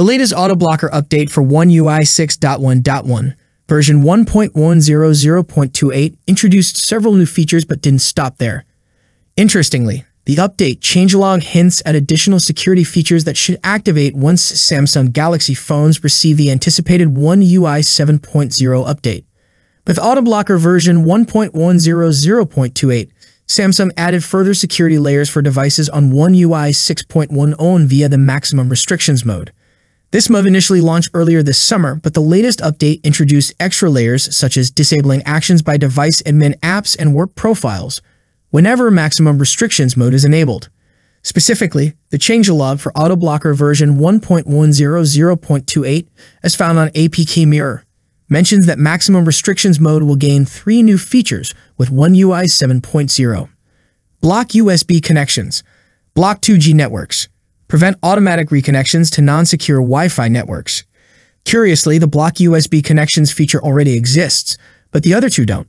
The latest auto-blocker update for One UI 6.1.1, version 1.100.28, introduced several new features but didn't stop there. Interestingly, the update changelog hints at additional security features that should activate once Samsung Galaxy phones receive the anticipated One UI 7.0 update. With AutoBlocker version 1.100.28, Samsung added further security layers for devices on One UI 6.10 via the Maximum Restrictions mode. This mode initially launched earlier this summer, but the latest update introduced extra layers such as disabling actions by device admin apps and work profiles whenever maximum restrictions mode is enabled. Specifically, the changelog for AutoBlocker version 1.100.28, as found on APK Mirror, mentions that maximum restrictions mode will gain three new features with One UI 7.0. Block USB connections, block 2G networks, prevent automatic reconnections to non-secure Wi-Fi networks. Curiously, the block USB connections feature already exists, but the other two don't.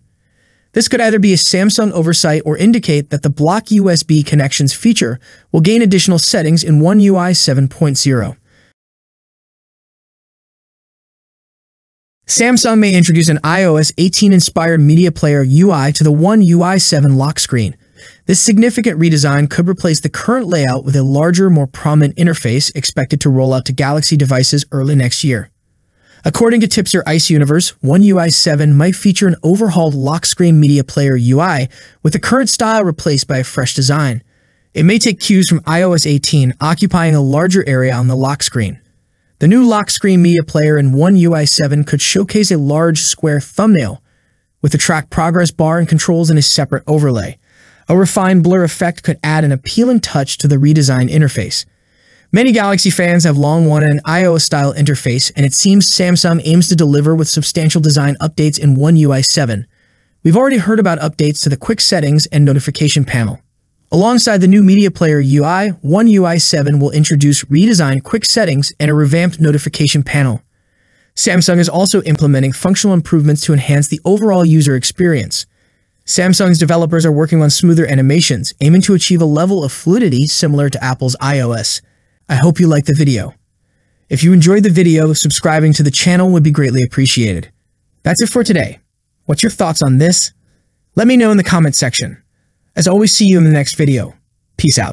This could either be a Samsung oversight or indicate that the block USB connections feature will gain additional settings in One UI 7.0. Samsung may introduce an iOS 18-inspired media player UI to the One UI 7 lock screen, this significant redesign could replace the current layout with a larger, more prominent interface expected to roll out to Galaxy devices early next year. According to Tipster Ice Universe, One UI 7 might feature an overhauled lock screen media player UI with the current style replaced by a fresh design. It may take cues from iOS 18, occupying a larger area on the lock screen. The new lock screen media player in One UI 7 could showcase a large square thumbnail with a track progress bar and controls in a separate overlay. A refined blur effect could add an appealing touch to the redesigned interface. Many Galaxy fans have long wanted an iOS-style interface, and it seems Samsung aims to deliver with substantial design updates in One UI 7. We've already heard about updates to the quick settings and notification panel. Alongside the new media player UI, One UI 7 will introduce redesigned quick settings and a revamped notification panel. Samsung is also implementing functional improvements to enhance the overall user experience. Samsung's developers are working on smoother animations, aiming to achieve a level of fluidity similar to Apple's iOS. I hope you liked the video. If you enjoyed the video, subscribing to the channel would be greatly appreciated. That's it for today. What's your thoughts on this? Let me know in the comment section. As always, see you in the next video. Peace out.